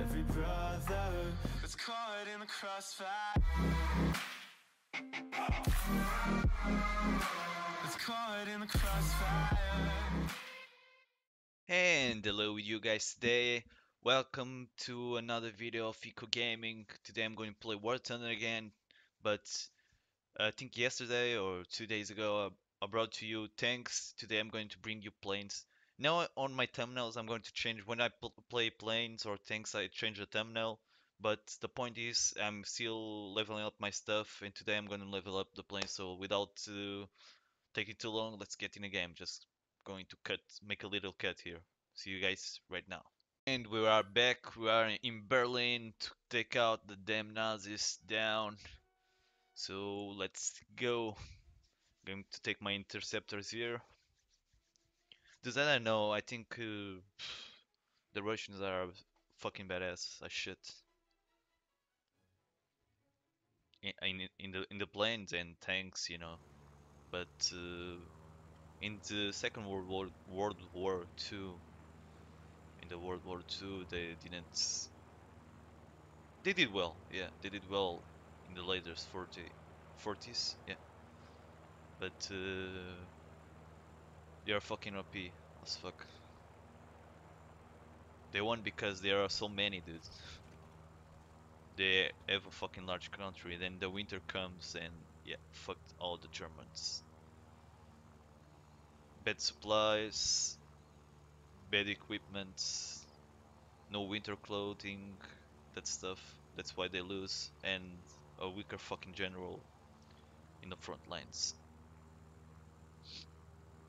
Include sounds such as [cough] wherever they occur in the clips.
every brother that's caught in the crossfire. Caught in the crossfire. And hello you guys today. Welcome to another video of Eco Gaming. Today I'm going to play War Thunder again, but I think yesterday or two days ago I brought to you tanks. Today I'm going to bring you planes. Now on my thumbnails I'm going to change when I play planes or tanks I change the thumbnail. But the point is I'm still leveling up my stuff and today I'm going to level up the plane. So without uh, taking too long, let's get in the game. Just going to cut, make a little cut here. See you guys right now. And we are back. We are in Berlin to take out the damn Nazis down. So let's go. Going to take my interceptors here. Does that I know? I think uh, the Russians are fucking badass as shit. In, in in the in the planes and tanks, you know. But uh, in the Second World War World War Two, in the World War Two, they didn't. They did well, yeah. They did well in the later 40, 40s, yeah. But uh, they are fucking OP as fuck. They won because there are so many dudes. They have a fucking large country, then the winter comes and yeah, fucked all the Germans. Bad supplies, bad equipment, no winter clothing, that stuff. That's why they lose, and a weaker fucking general in the front lines.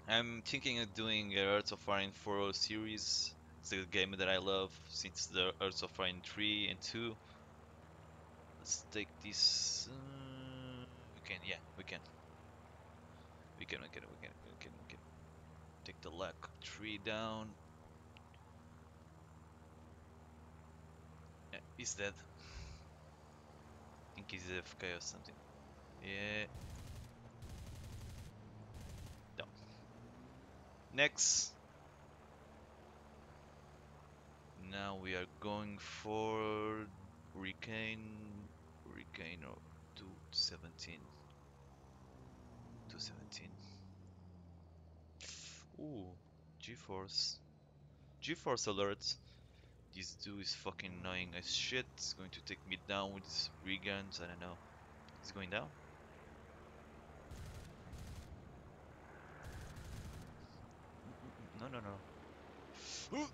I'm thinking of doing a Hearts of Iron 4 series. It's a game that I love since the Hearts of Iron 3 and 2. Let's take this. Uh, we can, yeah, we can. We can, we can, we can, we can, we can. Take the lack tree down. Yeah, he's dead. I think he's AFK or something. Yeah. Down. Next. Now we are going for Hurricane Hurricane of 217. 217. Ooh, G-Force. G-Force alert. This dude is fucking annoying as shit. It's going to take me down with his guns. I don't know. He's going down? No, no.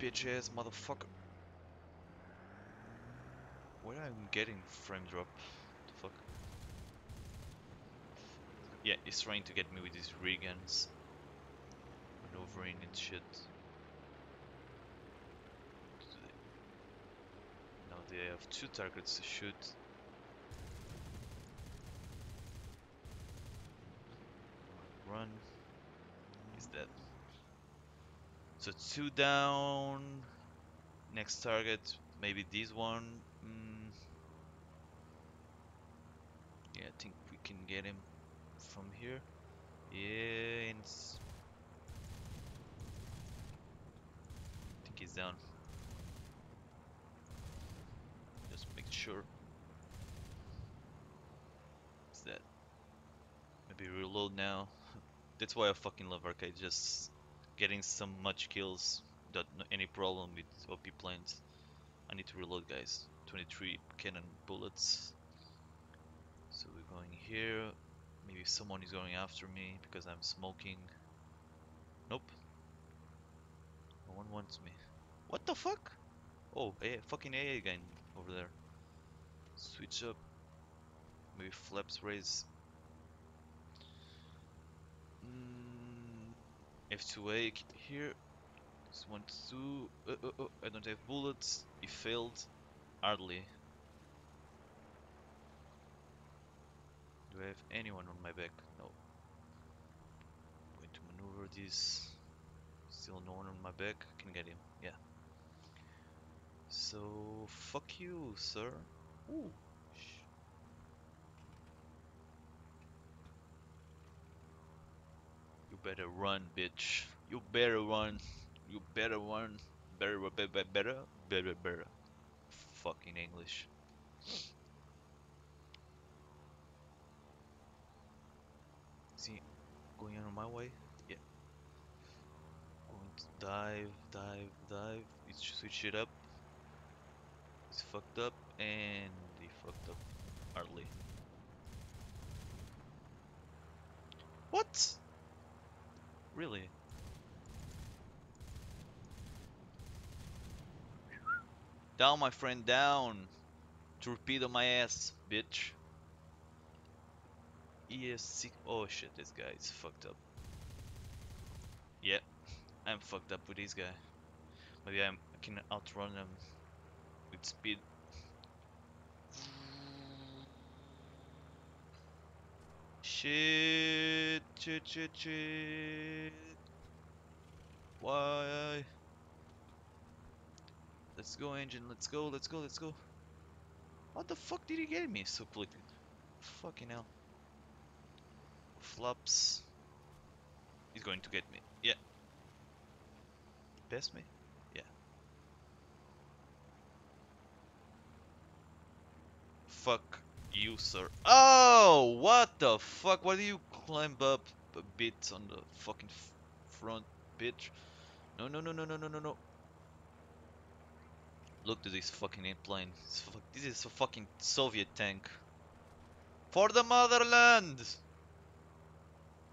Bitch ass motherfucker. Where am I getting frame drop? the fuck? Yeah, he's trying to get me with his guns. Maneuvering and shit. Now they have two targets to shoot. Run. He's dead. So two down. Next target, maybe this one. Mm. Yeah, I think we can get him from here. Yeah, I think he's down. Just make sure. Is that? Maybe reload now. [laughs] That's why I fucking love arcade. Just getting some much kills without any problem with OP planes. I need to reload guys. 23 cannon bullets. So we're going here. Maybe someone is going after me because I'm smoking. Nope. No one wants me. What the fuck? Oh, a fucking AA again over there. Switch up. Maybe flaps raise. Mm, F2A here. This one, two. Uh, uh, uh, I don't have bullets. He failed. Hardly. Do I have anyone on my back? No. I'm going to maneuver this. Still no one on my back. I can get him. Yeah. So, fuck you, sir. Ooh. Shh. You better run, bitch. You better run. You better run. better, better, better, better, better. Fucking English. [sniffs] Is he going on my way? Yeah. Going to dive, dive, dive. He switch it up. He's fucked up, and he fucked up hardly. What? Really? Down, my friend, down. Torpedo my ass, bitch. ES6. Oh shit, this guy is fucked up. Yeah, I'm fucked up with this guy. Maybe I can outrun him with speed. Shit, shit, shit, shit. Why? Let's go, engine. Let's go, let's go, let's go. What the fuck did he get me so quickly? Fucking hell. Flops. He's going to get me. Yeah. Pass me? Yeah. Fuck you, sir. Oh, what the fuck? Why do you climb up a bit on the fucking front, bitch? No, no, no, no, no, no, no, no. Look to this fucking airplane. This is a fucking Soviet tank. For the motherland!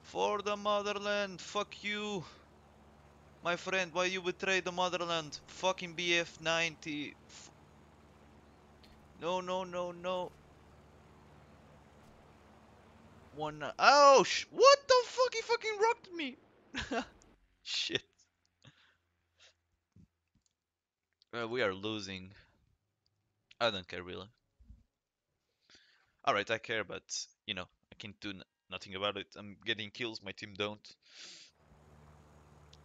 For the motherland! Fuck you! My friend, why you betray the motherland? Fucking BF-90. No, no, no, no. One. Oh, sh what the fuck? He fucking rocked me! [laughs] Shit. Uh, we are losing. I don't care really. Alright, I care, but, you know, I can't do nothing about it. I'm getting kills, my team don't.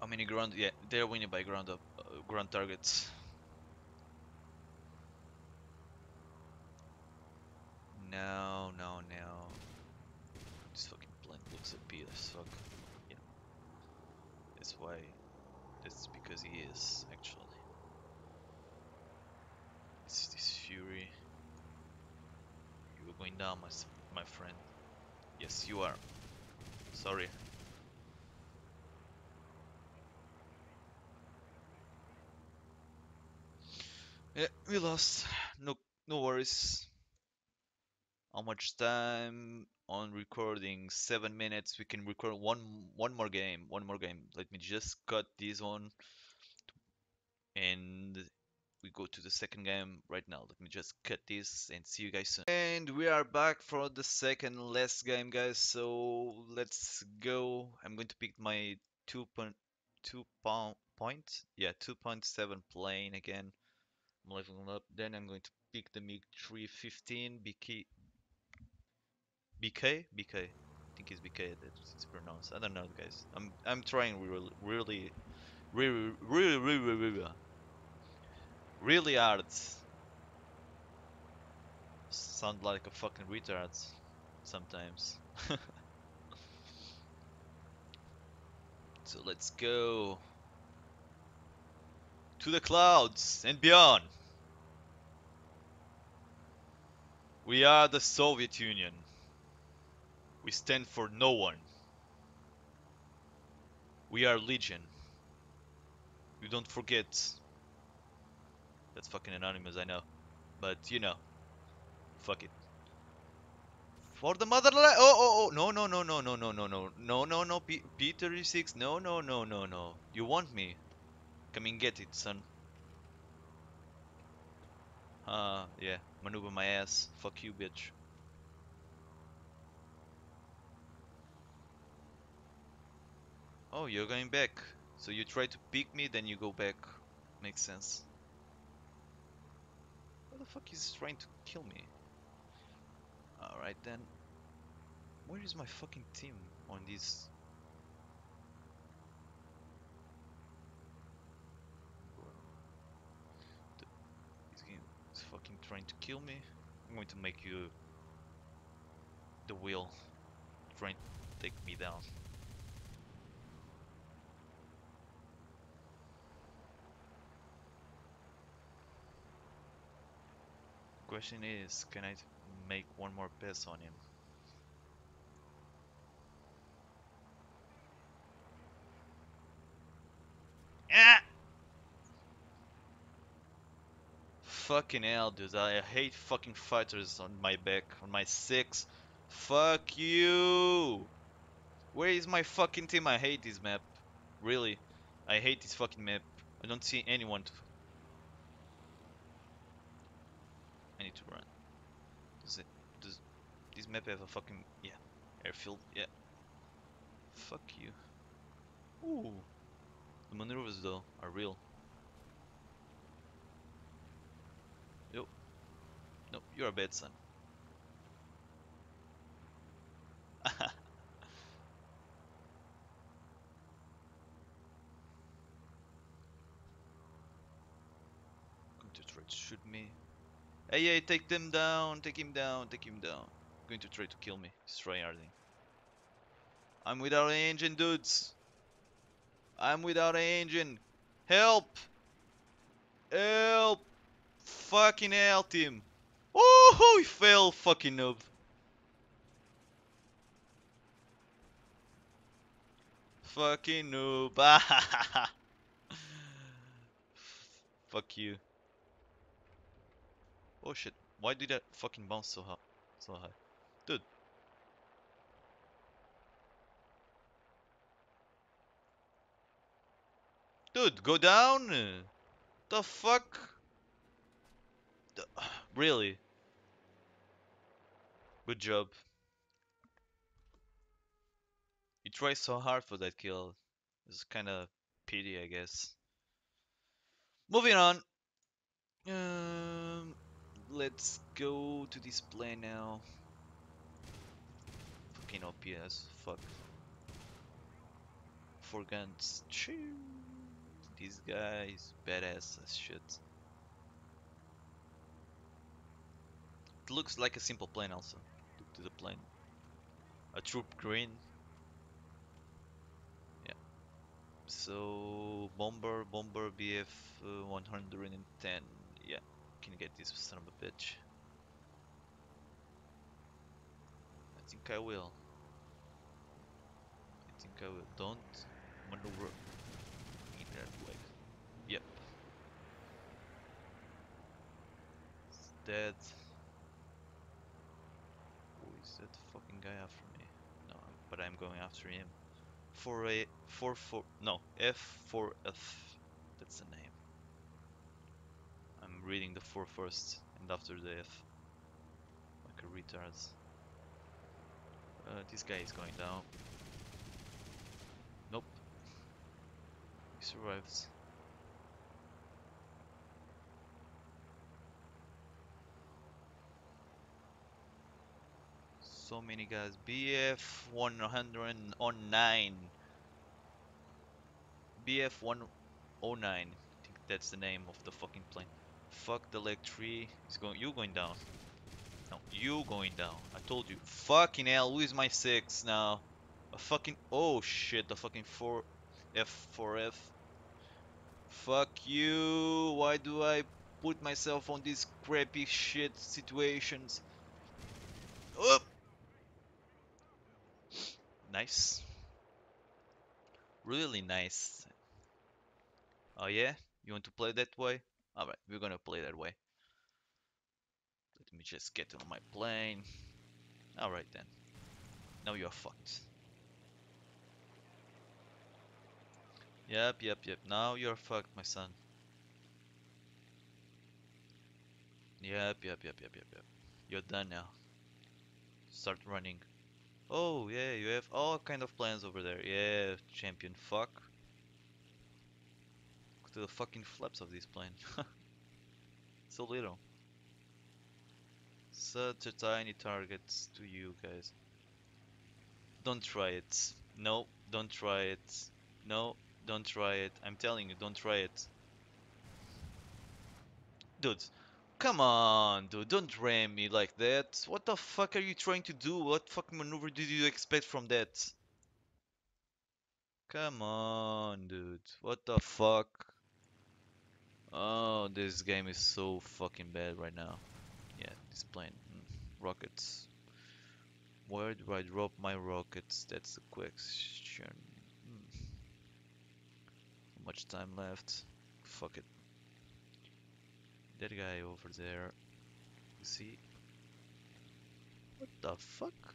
How many ground? Yeah, they're winning by ground up, uh, ground targets. No, no, no. This fucking plane looks OP as fuck. Yeah. That's why. That's because he is, actually. It's this fury. You are going down, my, my friend. Yes, you are. Sorry. Yeah, we lost. No, no worries. How much time on recording? Seven minutes. We can record one, one more game. One more game. Let me just cut this one, and we go to the second game right now. Let me just cut this and see you guys soon. And we are back for the second last game, guys. So let's go. I'm going to pick my 2.2 pound point. Yeah, 2.7 plane again. I'm leveling up. Then I'm going to pick the MiG 315 BK. BK? I think it's BK that it's pronounced. I don't know, guys. I'm I'm trying really, really, really, really, really, really, really hard. Sound like a fucking retard sometimes. [laughs] so let's go to the clouds and beyond. We are the Soviet Union. We stand for no one. We are Legion. We don't forget. That's fucking anonymous, I know. But, you know. Fuck it. For the motherland! Oh, oh, oh! No, no, no, no, no, no, no, no. No, no, no, P P36. No, no, no, no, no. You want me? Come and get it, son. Ah, uh, yeah. Maneuver my ass. Fuck you, bitch. Oh, you're going back. So you try to pick me, then you go back. Makes sense. What the fuck is trying to kill me? Alright then. Where is my fucking team on this? This game is fucking trying to kill me. I'm going to make you the wheel. Trying to take me down. Question is, can I make one more pass on him? Ah! Fucking hell, dude. I hate fucking fighters on my back, on my six. Fuck you! Where is my fucking team? I hate this map. Really. I hate this fucking map. I don't see anyone to... I need to run. Does it... Does this map have a fucking... Yeah. Airfield? Yeah. Fuck you. Ooh. The maneuvers though are real. Yo. Nope, you're a bad son. Going to try to shoot me. Hey, hey, take them down, take him down, take him down. Going to try to kill me. He's tryharding. I'm without an engine, dudes. I'm without an engine. Help! Help! Fucking hell, team. Oh, he fell, fucking noob. Fucking noob. [laughs] Fuck you. Oh shit. Why did that fucking bounce so high? So high. Dude. Dude, go down. The fuck? The- [sighs] Really? Good job. You tried so hard for that kill. It's kind of pity, I guess. Moving on. Um, let's go to this plane now. Fucking OPS. Fuck. Four guns. Choo. These guys, badass as shit. It looks like a simple plane also. Look to the plane. A troop green. Yeah. So bomber, bomber, BF uh, 110. Yeah, can get this son of a bitch. I think I will. I think I will. Don't maneuver in that way. Yep. It's dead. Who is that fucking guy after me? No, but I'm going after him. 4A, 4 4, no, F4F. That's the name. Reading the 4 first and after the F. Like a retard. Uh, this guy is going down. Nope. He survives. So many guys. BF 109. BF 109. I think that's the name of the fucking plane. Fuck the LaGG-3. He's going. You going down. No, you going down. I told you. Fucking hell, who is my 6 now? A fucking. Oh shit, the fucking 4. F4F. Fuck you. Why do I put myself on these crappy shit situations? Up. Nice. Really nice. Oh yeah? You want to play that way? Alright, we're gonna play that way. Let me just get on my plane. Alright then. Now you're fucked. Yep, yep, yep. Now you're fucked, my son. Yep, yep, yep, yep, yep, yep. You're done now. Start running. Oh, yeah, you have all kind of plans over there. Yeah, champion fuck. At the fucking flaps of this plane. [laughs] so little. Such a tiny target to you guys. Don't try it. No, don't try it. No, don't try it. I'm telling you, don't try it. Dude, come on, dude. Don't ram me like that. What the fuck are you trying to do? What fucking maneuver did you expect from that? Come on, dude. What the fuck? Oh, this game is so fucking bad right now. Yeah, this plane. Mm, rockets. Where do I drop my rockets? That's the question. How much time left? Fuck it. That guy over there. You see? What the fuck?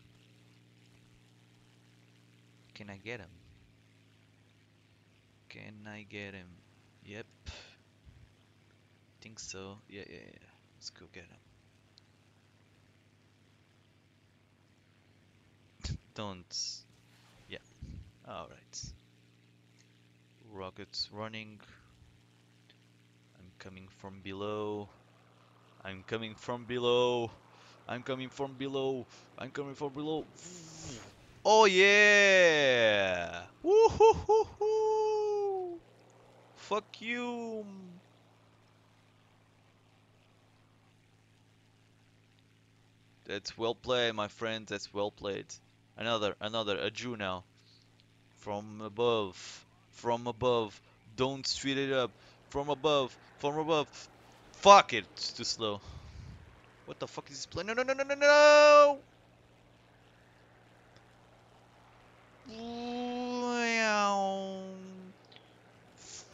Can I get him? Can I get him? Yep. Think so. Yeah, yeah, yeah. Let's go get him. [laughs] Don't. Yeah. Alright. Rockets running. I'm coming from below. I'm coming from below. I'm coming from below. I'm coming from below. Oh yeah! Woohoo! Fuck you! That's well played, my friend. That's well played. Another, another, a Jew now. From above, from above. Don't speed it up. From above, from above. Fuck it, it's too slow. What the fuck is this plane? No, no, no, no, no, no!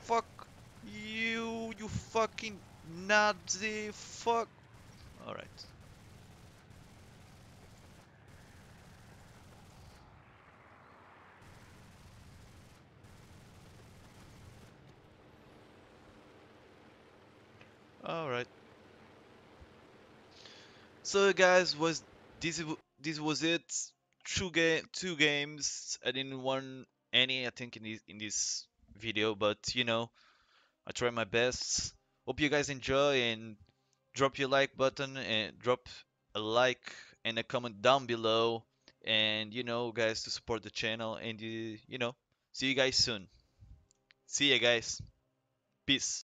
Fuck you, you fucking Nazi fuck. Alright. Alright. So guys, was this this was it? Two game, two games. I didn't won any, I think, in this in this video, but you know, I tried my best. Hope you guys enjoy and drop your like button and drop a like and a comment down below. And you know, guys, to support the channel and uh, you know, see you guys soon. See ya, guys. Peace.